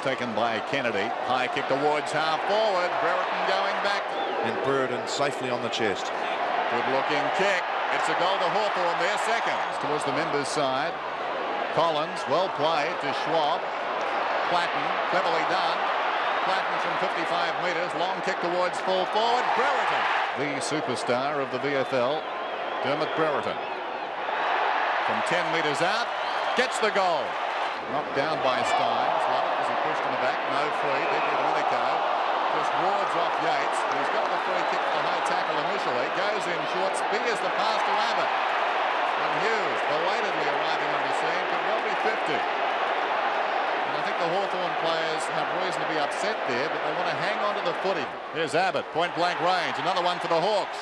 Taken by Kennedy. High kick towards half forward. Brereton going back. And Brereton safely on the chest. Good looking kick. It's a goal to Hawthorn there, second. Towards the members' side. Collins, well played to Schwab. Platten, cleverly done. Platten from 55 metres, long kick towards full forward. Brereton, the superstar of the VFL, Dermott Brereton. From 10 metres out, gets the goal. Knocked down by Stynes. Love it as he pushed in the back. No free. Big Domenico. Just wards off Yeats. He's got the free kick for the high tackle initially. Goes in short. Spears the pass to Abbott. And Hughes, belatedly arriving on the scene, could well be 50. And I think the Hawthorn players have reason to be upset there, but they want to hang on to the footy. Here's Abbott, point blank range. Another one for the Hawks.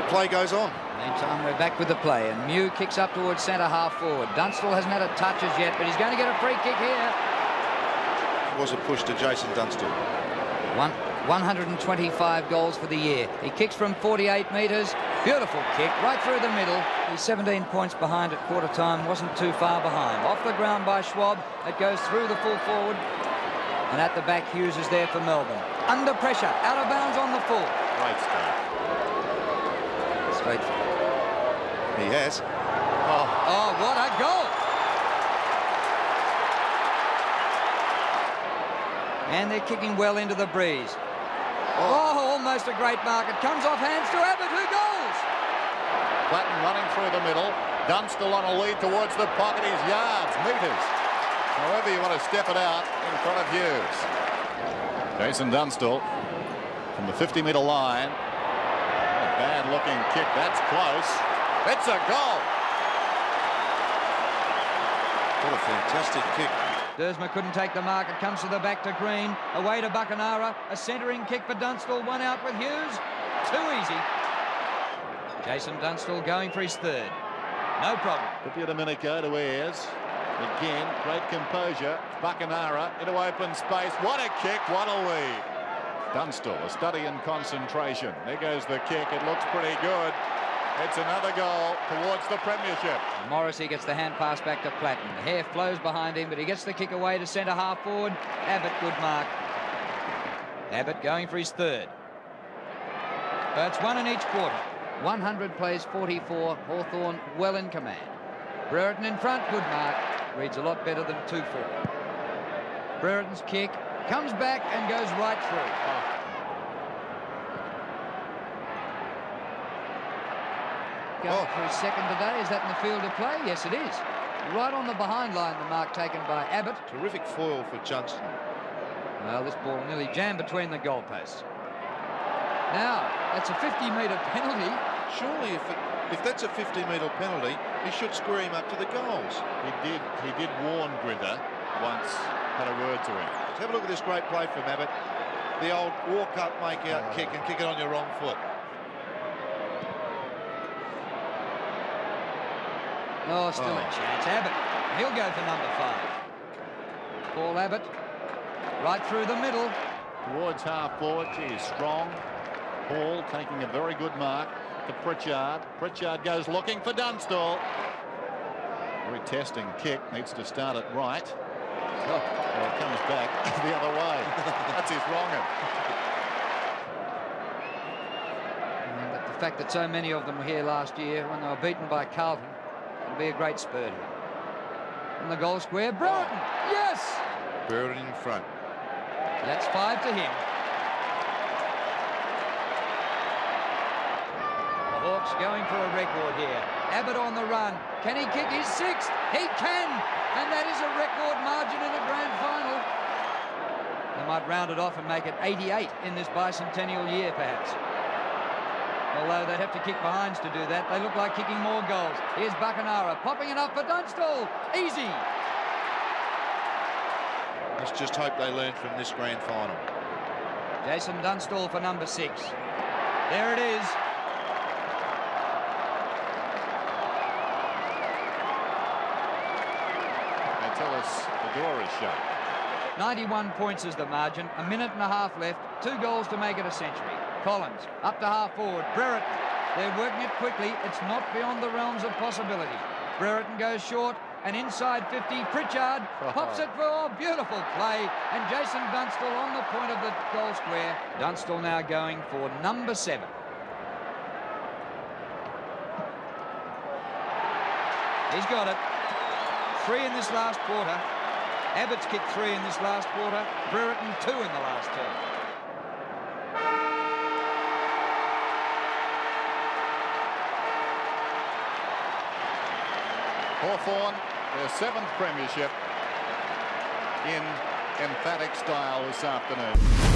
The play goes on. Meantime, we're back with the play, and Mew kicks up towards centre half forward. Dunstall hasn't had a touch as yet, but he's going to get a free kick here. Was a push to Jason Dunstall. One, 125 goals for the year. He kicks from 48 metres. Beautiful kick right through the middle. He's 17 points behind at quarter time. Wasn't too far behind. Off the ground by Schwab. It goes through the full forward. And at the back, Hughes is there for Melbourne. Under pressure. Out of bounds on the full. Great start. Straight. He has. Oh, oh what a goal! And they're kicking well into the breeze. Oh, oh almost a great mark. It comes off hands to Abbott, who goes. Platten running through the middle. Dunstall on a lead towards the pocket. He's yards, metres. However you want to step it out in front of Hughes. Jason Dunstall from the 50-metre line. A bad-looking kick. That's close. It's a goal. What a fantastic kick. Dersma couldn't take the mark. It comes to the back to Green. Away to Buckenara. A centering kick for Dunstall. One out with Hughes. Too easy. Jason Dunstall going for his third. No problem. DiPierdomenico to Ayres. Again, great composure. Buckenara into open space. What a kick, what a lead. Dunstall, a study in concentration. There goes the kick. It looks pretty good. It's another goal towards the premiership. Morrissey gets the hand pass back to Platten. The hair flows behind him, but he gets the kick away to centre half forward. Abbott, good mark. Abbott going for his third. That's one in each quarter. 100 plays 44. Hawthorn well in command. Brereton in front, good mark. Reads a lot better than 2-4. Brereton's kick comes back and goes right through. Oh, Going Oh. for his second today. Is that in the field of play? Yes, it is. Right on the behind line, the mark taken by Abbott. Terrific foil for Johnston. Well, this ball nearly jammed between the goalposts. Now, that's a 50-metre penalty. Surely, if it, if that's a 50-metre penalty, he should scream up to the goals. He did, he did warn Grinter once, had a word to him. Let's have a look at this great play from Abbott. The old walk up, make out oh. kick and kick it on your wrong foot. Oh, still Oh. a chance. Abbott. He'll go for number five. Paul Abbott. Right through the middle. Towards half forward, is strong. Paul taking a very good mark to Pritchard. Pritchard goes looking for Dunstall. Very testing kick, needs to start it right. Oh, well, it comes back the other way. That's his wrong. And the fact that so many of them were here last year when they were beaten by Carlton will be a great spur to them. In the goal square, Brereton. Yes! Brereton in front. That's five to him. The Hawks going for a record here. Abbott on the run. Can he kick his sixth? He can! And that is a record margin in a grand final. They might round it off and make it 88 in this bicentennial year, perhaps. Although they'd have to kick behinds to do that. They look like kicking more goals. Here's Buckenara popping it up for Dunstall. Easy. Let's just hope they learn from this grand final. Jason Dunstall for number six. There it is. They tell us the door is shut. 91 points is the margin. A minute and a half left. Two goals to make it a century. Collins up to half forward. Brereton. They're working it quickly. It's not beyond the realms of possibility. Brereton goes short. and inside 50. Pritchard oh. pops it for a beautiful play, and Jason Dunstall on the point of the goal square. Dunstall now going for number seven. He's got it. Three in this last quarter. Abbott's kicked three in this last quarter. Brereton two in the last two. Hawthorn, their seventh premiership in emphatic style this afternoon.